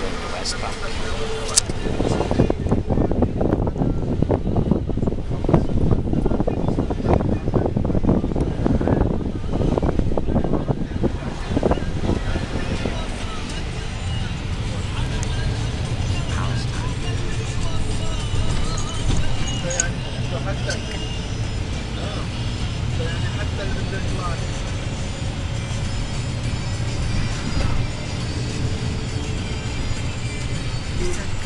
the West Bank. 있었다.